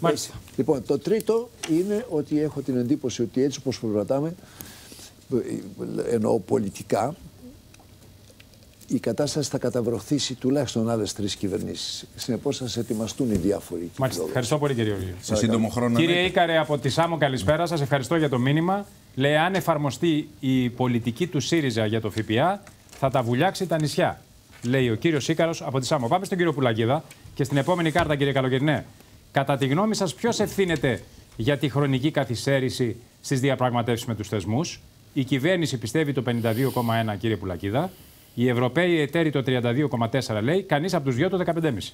Μάλιστα. Λοιπόν, το τρίτο είναι ότι έχω την εντύπωση ότι έτσι όπως προβρατάμε, ε, εννοώ πολιτικά, η κατάσταση θα καταβροχθήσει τουλάχιστον άλλες τρεις κυβερνήσεις. Συνεπώς θα σε ετοιμαστούν οι διάφοροι. Μάλιστα. κυκλώδες. Ευχαριστώ πολύ, κύριε Ογγύρη. Σε σύντομο χρόνο. Κύριε ναι. Ήκαρε από τη Σάμο, καλησπέρα σας. Ευχαριστώ για το μήνυμα. Λέει: Αν εφαρμοστεί η πολιτική του ΣΥΡΙΖΑ για το ΦΠΑ, θα τα βουλιάξει τα νησιά. Λέει ο κύριος Ήκαρος από τη Σάμο. Πάμε στον κύριο Πουλακίδα και στην επόμενη κάρτα, κύριε Καλογερνέ. Κατά τη γνώμη σας, ποιος ευθύνεται για τη χρονική καθυστέρηση στις διαπραγματεύσεις με τους θεσμούς; Η κυβέρνηση πιστεύει το 52,1, κύριε Πουλακίδα. Οι Ευρωπαίοι εταίροι το 32,4 λέει. Κανείς από τους δυο το 15,5.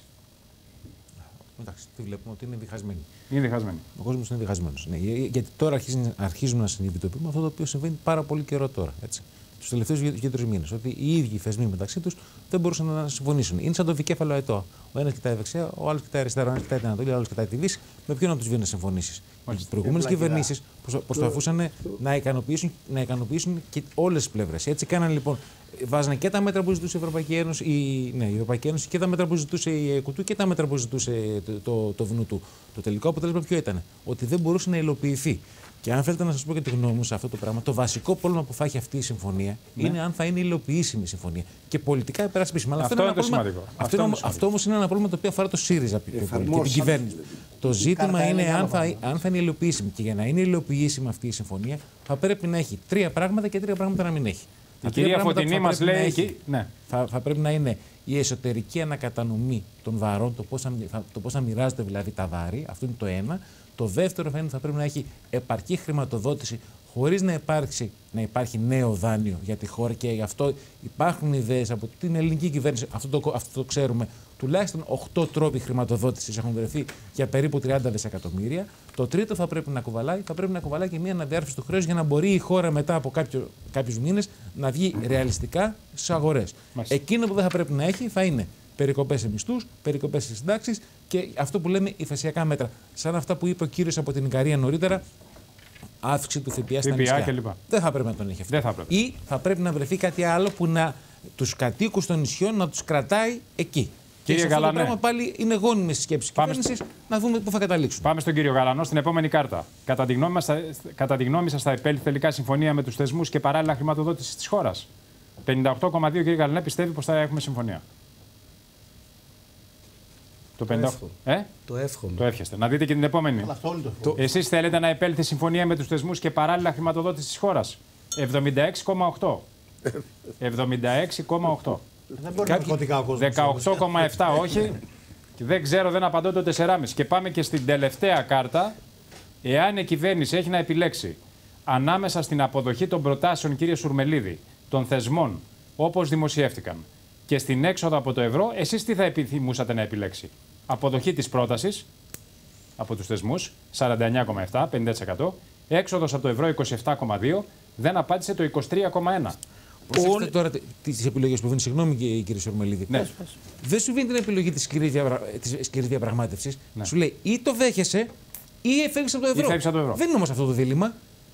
Εντάξει, τι βλέπουμε ότι είναι διχασμένοι. Είναι διχασμένοι. Ο κόσμος είναι διχασμένος. Ναι, για- γιατί τώρα αρχίζουν, αρχίζουμε να συνειδητοποιούμε αυτό το οποίο συμβαίνει πάρα πολύ καιρό τώρα. Έτσι. Τους τελευταίους δύο-τρει μήνες. Ότι οι ίδιοι οι θεσμοί μεταξύ τους δεν μπορούσαν να συμφωνήσουν. Είναι σαν το δικέφαλο αετό. Ο ένας κοιτάει δεξιά, ο άλλος κοιτάει αριστερά, ο ένας κοιτάει την Ανατολή, ο άλλος κοιτάει τη Δύση. Με ποιον από τους βγει να συμφωνήσει. Οι προηγούμενες κυβερνήσεις προσπαθούσαν να ικανοποιήσουν, να ικανοποιήσουν και όλες τις πλευρές. Έτσι κάνανε λοιπόν. Βάζανε και τα μέτρα που ζητούσε η Ευρωπαϊκή Ένωση, η, ναι, η Ευρωπαϊκή Ένωση και τα μέτρα που ζητούσε η Κουτού και τα μέτρα που ζητούσε το, το, το Βνουτού. Το τελικό αποτέλεσμα ποιο ήταν, ότι δεν μπορούσε να υλοποιηθεί. Και αν θέλετε να σας πω και τη γνώμη μου σε αυτό το πράγμα, το βασικό πρόβλημα που θα έχει αυτή η συμφωνία Ναι. είναι αν θα είναι υλοποιήσιμη η συμφωνία. Και πολιτικά υπερασπίσιμη. Αλλά Αυτό είναι, είναι ένα το πρόβλημα- σημαντικό. Αυτό, Αυτό είναι, είναι το αυτό όμως είναι ένα πρόβλημα το οποίο αφορά το ΣΥΡΙΖΑ και την Εφαρμόσαμε, κυβέρνηση. δηλαδή. Το ζήτημα κάρτα είναι έλεγε αν άλλο θα, πράγμα. αν θα είναι υλοποιήσιμη. Και για να είναι υλοποιήσιμη αυτή η συμφωνία, θα πρέπει να έχει τρία πράγματα και τρία πράγματα να μην έχει. Τα Η τρία κυρία πράγματα που Φωτεινή θα μας πρέπει να λέει. έχει εκεί- Ναι. θα, θα πρέπει να είναι η εσωτερική ανακατανομή των βαρών, το πώς θα, θα- το πώς θα μοιράζονται δηλαδή τα βάρη. Αυτό είναι το ένα. Το δεύτερο θα, είναι, θα πρέπει να έχει επαρκή χρηματοδότηση χωρίς να, υπάρξει, να υπάρχει νέο δάνειο για τη χώρα και γι' αυτό υπάρχουν ιδέες από την ελληνική κυβέρνηση, αυτό το, αυτό το ξέρουμε, τουλάχιστον 8 τρόποι χρηματοδότησης έχουν βρεθεί για περίπου 30 δισεκατομμύρια. Το τρίτο θα πρέπει να κουβαλάει, θα πρέπει να κουβαλάει και μια αναδιάρθρωση του χρέους για να μπορεί η χώρα μετά από κάποιους μήνες να βγει ρεαλιστικά στι αγορές. Μάλιστα. Εκείνο που δεν θα πρέπει να έχει θα είναι περικοπές σε μισθούς, περικοπές σε συντάξεις και αυτό που λέμε υφεσιακά μέτρα. Σαν αυτά που είπε ο κύριος από την Ικαρία νωρίτερα, αύξηση του ΦΠΑ στα ΦΠΑ νησιά. κλπ. Δεν θα πρέπει να τον έχει αυτό. Δεν θα πρέπει. Ή θα πρέπει να βρεθεί κάτι άλλο που να τους κατοίκους των νησιών να τους κρατάει εκεί. Κύριε και σε αυτό το Γαλανέ. πράγμα πάλι είναι γόνιμε σκέψει Πάμε κυβέρνησης να δούμε πού θα καταλήξουν. Πάμε στον κύριο Γαλανό στην επόμενη κάρτα. Κατά τη γνώμη, μας, θα- κατά τη γνώμη σας, θα επέλθει τελικά συμφωνία με τους θεσμούς και παράλληλα χρηματοδότησης της χώρας. 58,2 κύριε Γαλανέ πιστεύει πως θα έχουμε συμφωνία; Το 58. Ε; Το εύχομαι. Το εύχεστε. Να δείτε και την επόμενη. Αλλά αυτό όλοι το Εσείς θέλετε να επέλθει συμφωνία με τους θεσμούς και παράλληλα χρηματοδότησης της χώρας; 76,8. 76,8. Δεν μπορεί να ναρκωτικά ο κόσμος. 18,7 όχι. Και Δεν ξέρω, δεν απαντώ το 4,5. Και πάμε και στην τελευταία κάρτα. Εάν η κυβέρνηση έχει να επιλέξει ανάμεσα στην αποδοχή των προτάσεων, κύριε Σουρμελίδη, των θεσμών, όπως δημοσιεύτηκαν, και στην έξοδο από το ευρώ, εσείς τι θα επιθυμούσατε να επιλέξει; Αποδοχή της πρότασης από τους θεσμούς, 49,7, 50%. Έξοδος από το ευρώ, 27,2. Δεν απάντησε το 23,1. Προσέξτε τώρα τις επιλογές που βγαίνουν. Συγγνώμη, κύριε κύριε Σορμελίδη. Ναι. Δεν σου βγαίνει την επιλογή της σκληρή, διαπρα... της σκληρής διαπραγμάτευσης. Ναι. Σου λέει ή το δέχεσαι ή φεύγεις από το ευρώ. φεύγεις από το ευρώ. Δεν είναι όμως αυτό το δίλημα.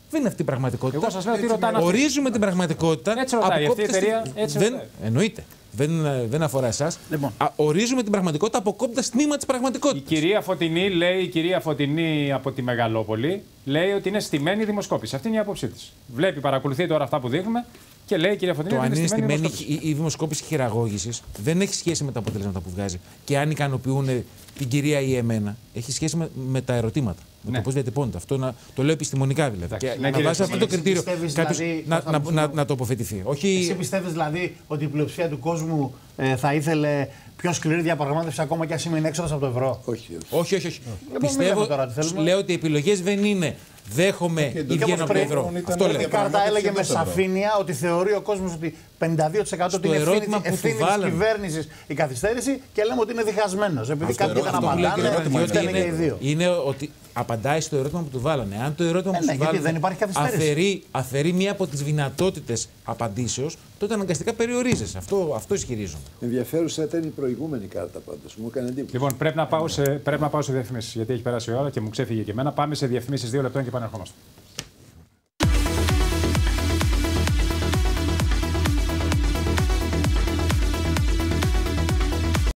Δεν είναι αυτή η πραγματικότητα. Εγώ σας λέω τι ρωτάνε αυτοί. Ορίζουμε την πραγματικότητα. Έτσι ρωτάει αυτή η αποκόπτοντας εταιρεία, την- έτσι δεν, ρωτάει. εννοείται. Δεν, ε, δεν αφορά εσάς. Λοιπόν. Ορίζουμε την πραγματικότητα αποκόπτοντας τμήμα της Η πραγματικότητα. κυρία Φωτεινή λέει, η κυρία Φωτεινή από τη Μεγαλόπολη, λέει ότι είναι στημένη η δημοσκόπηση. Αυτή είναι η άποψή της. Βλέπει, παρακολουθεί τώρα αυτά που δείχνουμε και λέει η κυρία Φωτεινή Το ότι αν είναι στημένη η στημένη δημοσκόπηση. η, η δημοσκόπηση χειραγώγησης δεν έχει σχέση με τα αποτελέσματα που βγάζει και αν ικανοποιούν την κυρία ή εμένα. Έχει σχέση με, με τα ερωτήματα. Με Ναι. το πώς διατυπώνεται. Αυτό να, το λέω επιστημονικά δηλαδή. Εντάξει. Και Ναι, να κύριε βάσει αυτό το Φωτεινή, κριτήριο πιστεύεις κάποιος δηλαδή, να, πώς θα να, το να, πω. να τοποθετηθεί. Εσύ Όχι. πιστεύεις δηλαδή ότι η πλειοψηφία του κόσμου ε, θα ήθελε πιο σκληρή διαπραγμάτευση ακόμα και αν σημαίνει έξοδος από το ευρώ; Όχι, όχι. Όχι, όχι, όχι. Λοιπόν, Πιστεύω, μιλάμε τώρα, τι θέλουμε. λέω ότι οι επιλογές δεν είναι δέχομαι ή το βγαίνω από το πριν ευρώ. ήταν Αυτό ίδια λέω. Η κάρτα διαπραγμάτευση έλεγε με δεν το ευρώ. σαφήνεια ότι θεωρεί ο κόσμος ότι 52% την ερώτημα ευθύνη, που του ευθύνης τη βάλανε. κυβέρνησης η καθυστέρηση και λέμε ότι είναι διχασμένος. Επειδή κάποιοι δεν ερώτημα Αυτό που λέει ο απαντάνε, κύριος Παναγιώτη ήταν και οι δύο. είναι, είναι ότι απαντάει στο ερώτημα που του βάλανε. Αν το ερώτημα Ε, που ναι, τους γιατί βάλανε δεν υπάρχει καθυστέρηση. αφαιρεί, αφαιρεί μία από τις δυνατότητες απαντήσεως, τότε αναγκαστικά περιορίζεσαι. Αυτό, αυτό ισχυρίζομαι. Ενδιαφέρουσα ήταν η προηγούμενη κάρτα πάντως. Μου έκανε εντύπωση. Λοιπόν, πρέπει να πάω σε, πρέπει να πάω σε διαφημίσεις, γιατί έχει περάσει η ώρα και μου ξέφυγε και εμένα. Πάμε σε διαφημίσεις δύο λεπτών και επανερχόμαστε.